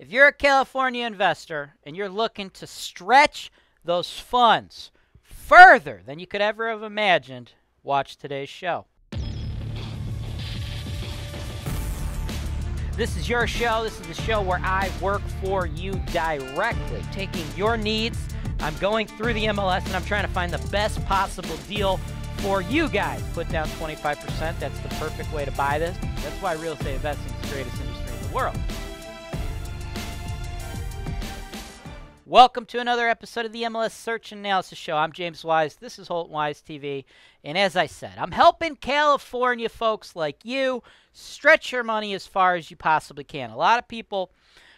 If you're a California investor and you're looking to stretch those funds further than you could ever have imagined, watch today's show. This is your show. This is the show where I work for you directly, taking your needs. I'm going through the MLS and I'm trying to find the best possible deal for you guys. Put down 25%. That's the perfect way to buy this. That's why real estate investing is the greatest industry in the world. Welcome to another episode of the MLS Search and Analysis Show. I'm James Wise. This is Holton Wise TV. And as I said, I'm helping California folks like you stretch your money as far as you possibly can. A lot of people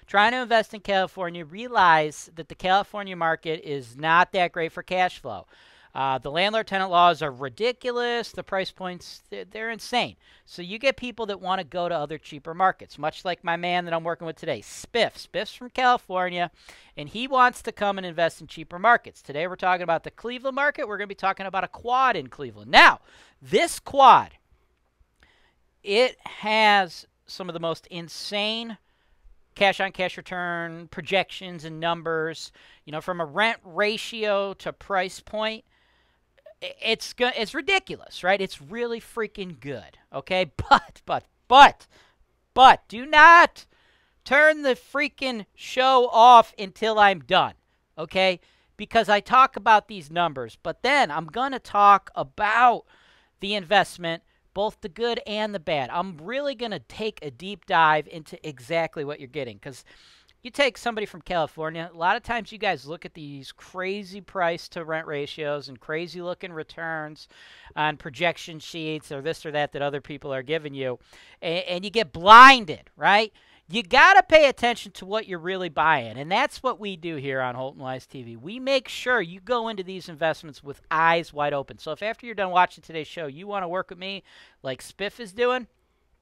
trying to invest in California realize that the California market is not that great for cash flow. Uh, the landlord tenant laws are ridiculous. The price points, they're, they're insane. So you get people that want to go to other cheaper markets, much like my man that I'm working with today, Spiff. Spiff's from California, and he wants to come and invest in cheaper markets. Today we're talking about the Cleveland market. We're going to be talking about a quad in Cleveland. Now, this quad, it has some of the most insane cash on cash return projections and numbers you know from a rent ratio to price point it's it's ridiculous, right? It's really freaking good. Okay, but but but but do not turn the freaking show off until I'm done. Okay? Because I talk about these numbers, but then I'm going to talk about the investment, both the good and the bad. I'm really going to take a deep dive into exactly what you're getting cuz you take somebody from California, a lot of times you guys look at these crazy price to rent ratios and crazy looking returns on projection sheets or this or that that other people are giving you, and, and you get blinded, right? You got to pay attention to what you're really buying. And that's what we do here on Holton Wise TV. We make sure you go into these investments with eyes wide open. So if after you're done watching today's show, you want to work with me like Spiff is doing,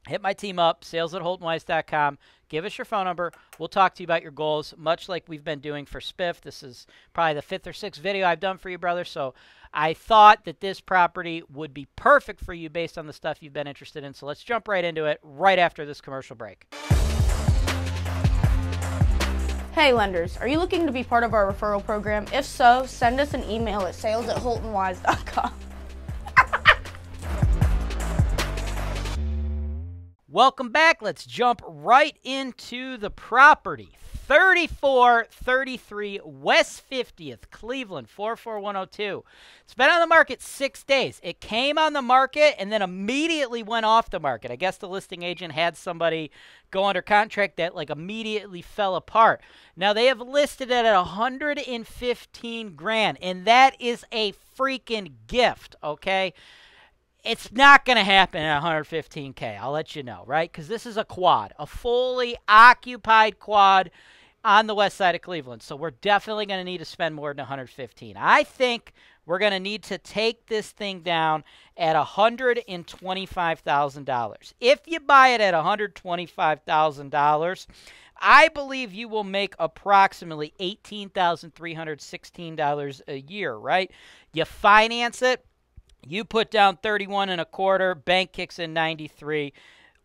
hit my team up, sales at holtonwise.com. Give us your phone number. We'll talk to you about your goals, much like we've been doing for Spiff. This is probably the fifth or sixth video I've done for you, brother. So I thought that this property would be perfect for you based on the stuff you've been interested in. So let's jump right into it right after this commercial break. Hey lenders, are you looking to be part of our referral program? If so, send us an email at sales at holtonwise.com. Welcome back. Let's jump right into the property. 3433 West 50th, Cleveland, 44102. It's been on the market six days. It came on the market and then immediately went off the market. I guess the listing agent had somebody go under contract that like immediately fell apart. Now they have listed it at 115 grand, and that is a freaking gift, okay? It's not going to happen at 115K. I'll let you know, right? Because this is a quad, a fully occupied quad on the west side of Cleveland. So we're definitely going to need to spend more than 115. I think we're going to need to take this thing down at $125,000. If you buy it at $125,000, I believe you will make approximately $18,316 a year, right? You finance it, you put down 31 and a quarter, bank kicks in 93.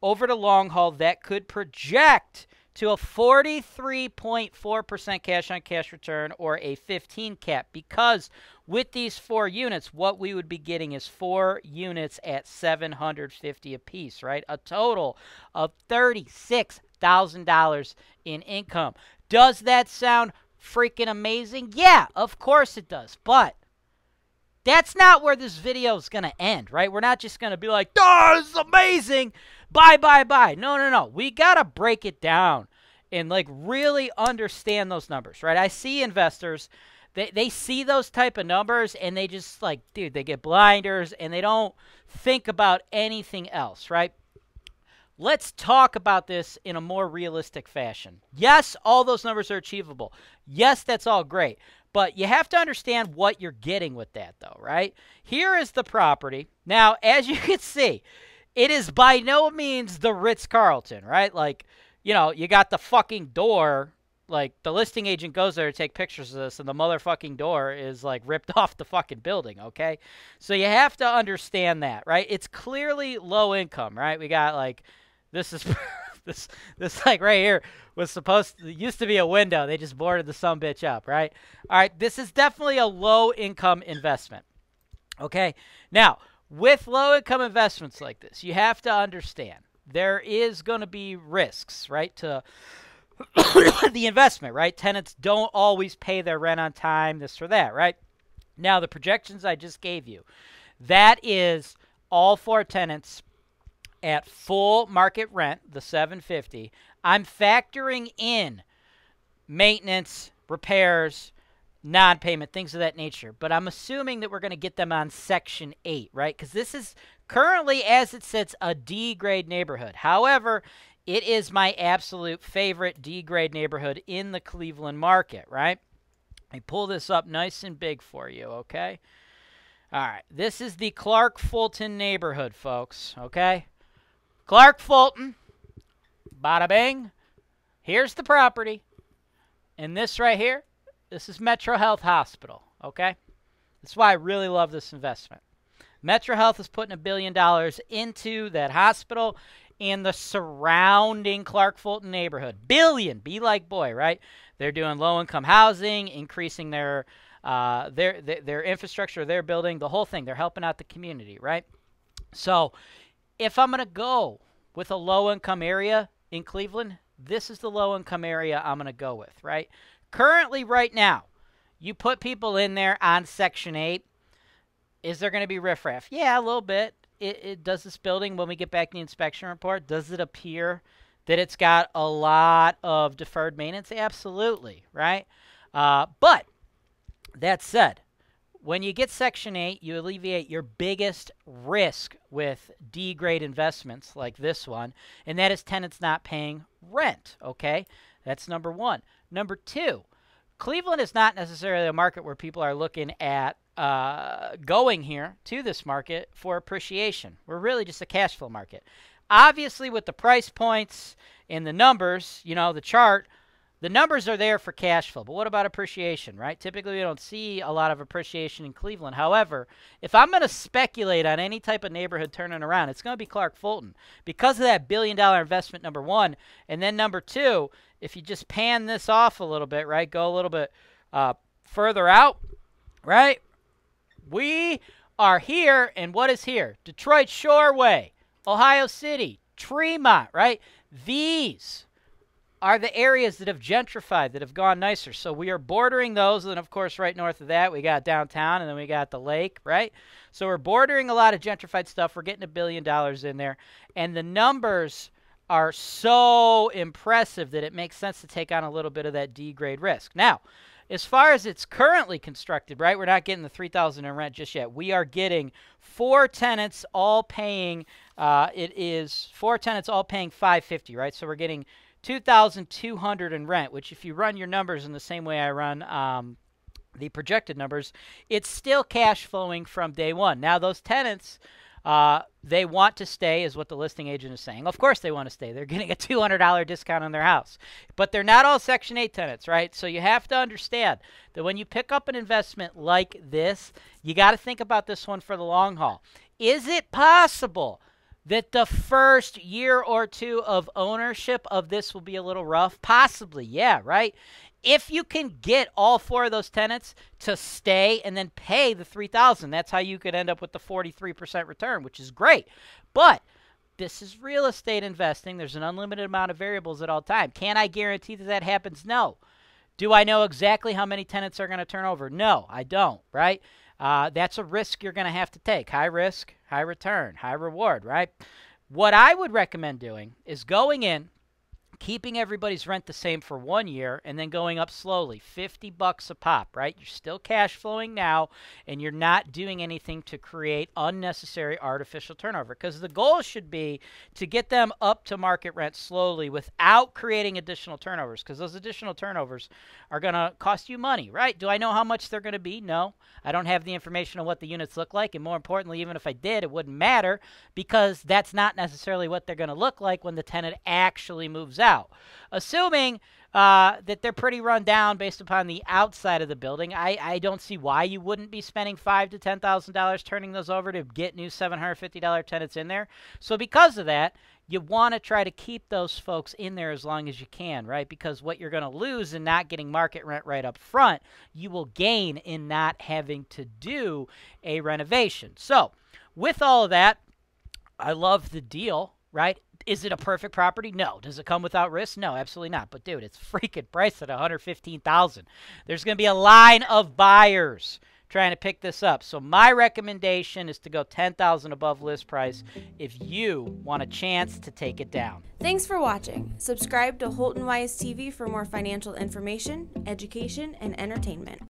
Over the long haul, that could project to a 43.4% cash on cash return or a 15 cap because with these four units what we would be getting is four units at 750 apiece right? A total of $36,000 in income. Does that sound freaking amazing? Yeah of course it does. But that's not where this video is going to end, right? We're not just going to be like, oh, this is amazing. Bye, bye, bye. No, no, no. We got to break it down and like really understand those numbers, right? I see investors, they, they see those type of numbers and they just like, dude, they get blinders and they don't think about anything else, right? Let's talk about this in a more realistic fashion. Yes, all those numbers are achievable. Yes, that's all great. But you have to understand what you're getting with that, though, right? Here is the property. Now, as you can see, it is by no means the Ritz Carlton, right? Like, you know, you got the fucking door. Like, the listing agent goes there to take pictures of this, and the motherfucking door is, like, ripped off the fucking building, okay? So you have to understand that, right? It's clearly low income, right? We got, like, this is this this like right here was supposed to used to be a window. They just boarded the some bitch up, right? All right, this is definitely a low income investment. Okay, now with low income investments like this, you have to understand there is going to be risks, right? To the investment, right? Tenants don't always pay their rent on time, this or that, right? Now, the projections I just gave you, that is all four tenants at full market rent, the 750. I'm factoring in maintenance, repairs, non-payment, things of that nature. But I'm assuming that we're going to get them on section 8, right? Cuz this is currently as it sits a D grade neighborhood. However, it is my absolute favorite D grade neighborhood in the Cleveland market, right? I pull this up nice and big for you, okay? All right, this is the Clark Fulton neighborhood, folks, okay? Clark Fulton, bada bing. Here's the property. And this right here, this is Metro Health Hospital, okay? That's why I really love this investment. Metro Health is putting a billion dollars into that hospital and the surrounding Clark Fulton neighborhood. Billion, be like boy, right? They're doing low income housing, increasing their uh, their, their their infrastructure, their building, the whole thing. They're helping out the community, right? So, if I'm going to go with a low income area in Cleveland, this is the low income area I'm going to go with, right? Currently, right now, you put people in there on Section 8. Is there going to be riffraff? Yeah, a little bit it, it does this building when we get back to the inspection report? Does it appear that it's got a lot of deferred maintenance? Absolutely, right? Uh, but that said, when you get Section 8, you alleviate your biggest risk with D grade investments like this one, and that is tenants not paying rent. Okay? That's number one. Number two, Cleveland is not necessarily a market where people are looking at uh, going here to this market for appreciation. We're really just a cash flow market. Obviously, with the price points and the numbers, you know, the chart, the numbers are there for cash flow. But what about appreciation, right? Typically, we don't see a lot of appreciation in Cleveland. However, if I'm going to speculate on any type of neighborhood turning around, it's going to be Clark Fulton because of that billion dollar investment, number one. And then number two, if you just pan this off a little bit, right, go a little bit uh, further out, right? We are here, and what is here? Detroit Shoreway, Ohio City, Tremont, right? These are the areas that have gentrified, that have gone nicer. So we are bordering those. And of course, right north of that, we got downtown and then we got the lake, right? So we're bordering a lot of gentrified stuff. We're getting a billion dollars in there. And the numbers are so impressive that it makes sense to take on a little bit of that D grade risk. Now, as far as it's currently constructed, right? We're not getting the 3000 in rent just yet. We are getting four tenants all paying uh, it is four tenants all paying 550, right? So we're getting 2200 in rent, which if you run your numbers in the same way I run um, the projected numbers, it's still cash flowing from day one. Now those tenants uh, they want to stay, is what the listing agent is saying. Of course, they want to stay. They're getting a $200 discount on their house. But they're not all Section 8 tenants, right? So you have to understand that when you pick up an investment like this, you got to think about this one for the long haul. Is it possible that the first year or two of ownership of this will be a little rough? Possibly, yeah, right? if you can get all four of those tenants to stay and then pay the 3000 that's how you could end up with the 43% return which is great. But this is real estate investing. There's an unlimited amount of variables at all time. Can i guarantee that that happens? No. Do i know exactly how many tenants are going to turn over? No i don't right? Uh, that's a risk you're going to have to take. High risk high return high reward right? What i would recommend doing is going in keeping everybody's rent the same for one year and then going up slowly 50 bucks a pop right? You're still cash flowing now and you're not doing anything to create unnecessary artificial turnover. Because the goal should be to get them up to market rent slowly without creating additional turnovers because those additional turnovers are going to cost you money right? Do i know how much they're going to be? No. I don't have the information on what the units look like and more importantly even if i did it wouldn't matter because that's not necessarily what they're going to look like when the tenant actually moves out out. Assuming uh, that they're pretty run down based upon the outside of the building, I, I don't see why you wouldn't be spending five to ten thousand dollars turning those over to get new seven hundred fifty dollar tenants in there. So because of that, you want to try to keep those folks in there as long as you can, right? Because what you're going to lose in not getting market rent right up front, you will gain in not having to do a renovation. So, with all of that, I love the deal, right? Is it a perfect property? No. Does it come without risk? No, absolutely not. But dude, it's freaking priced at 115,000. There's going to be a line of buyers trying to pick this up. So my recommendation is to go 10,000 above list price if you want a chance to take it down. Thanks for watching. Subscribe to Holton Wise TV for more financial information, education, and entertainment.